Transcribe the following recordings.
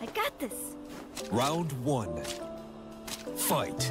I got this. Round one. Fight.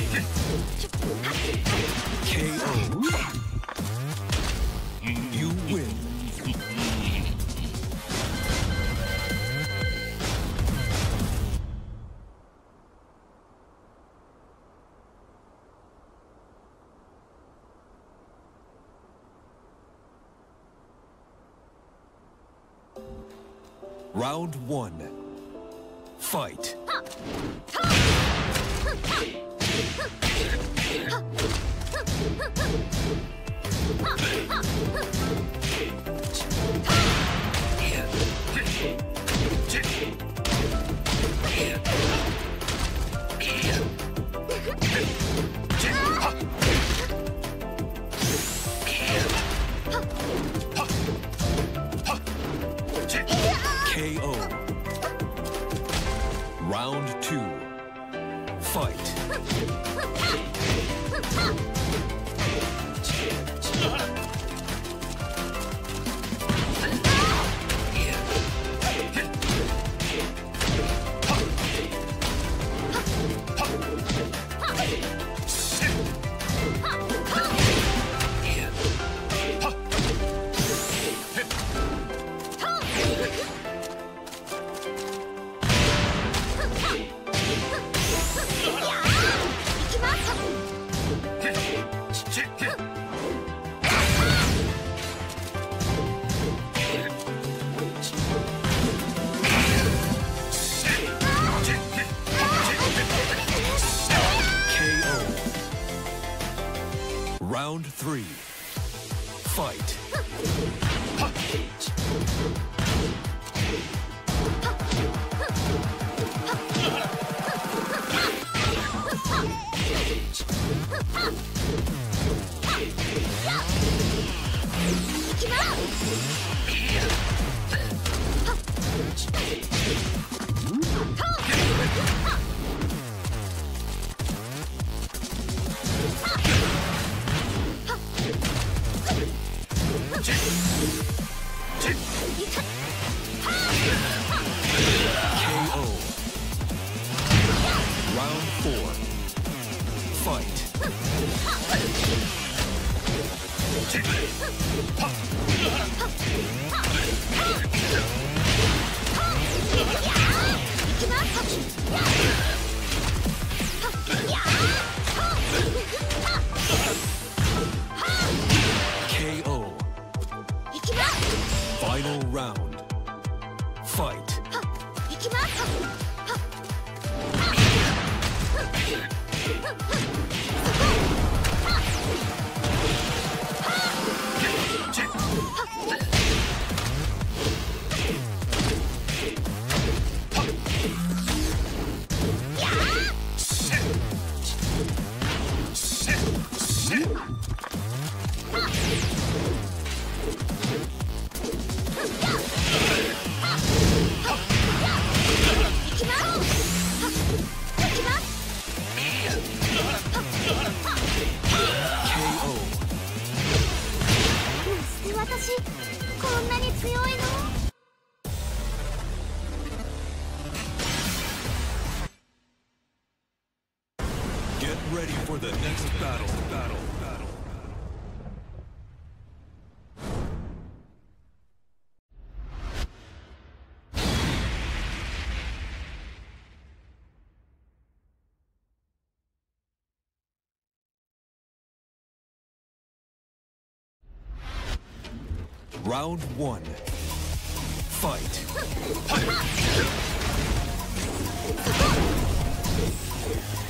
KO. You win. Round one. Fight. KO. Round two. Fight. Final round. Fight. Round one. Fight.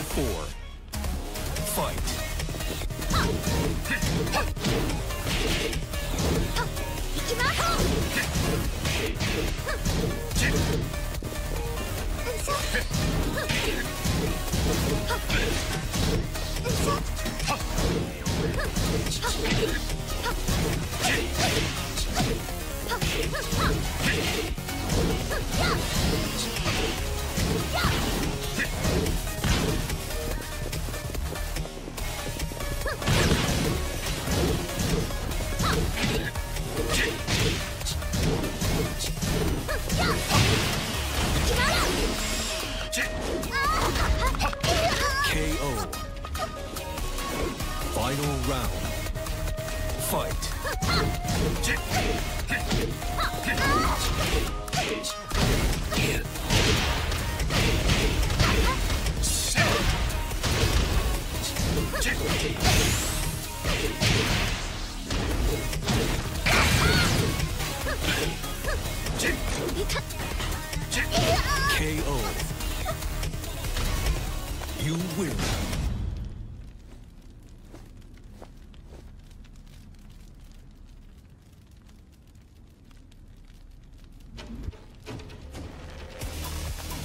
Round four. Fight. KO.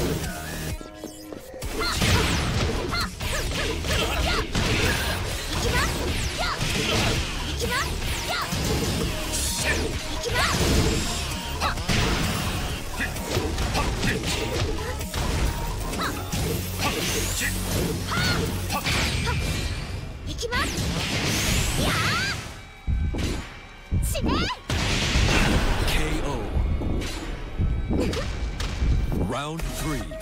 Round three.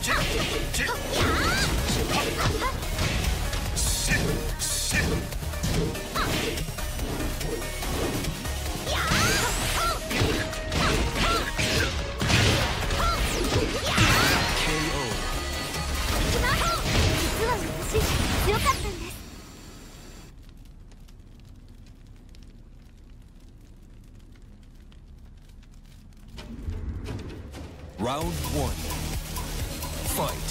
強かったんです Round one. Fight.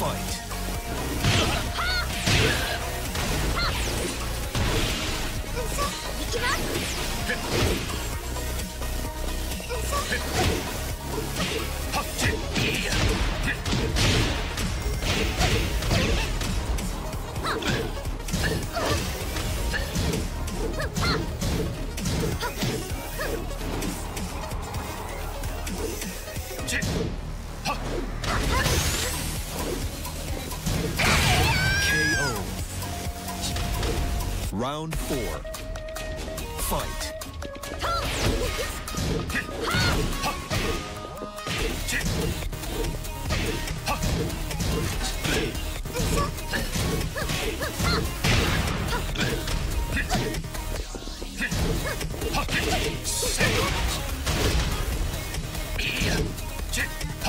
Fight. 行きます「 KO」Round four. Fight.「KO」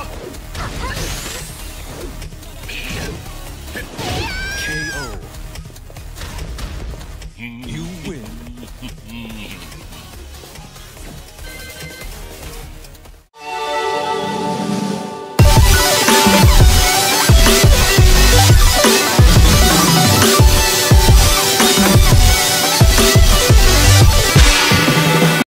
You win.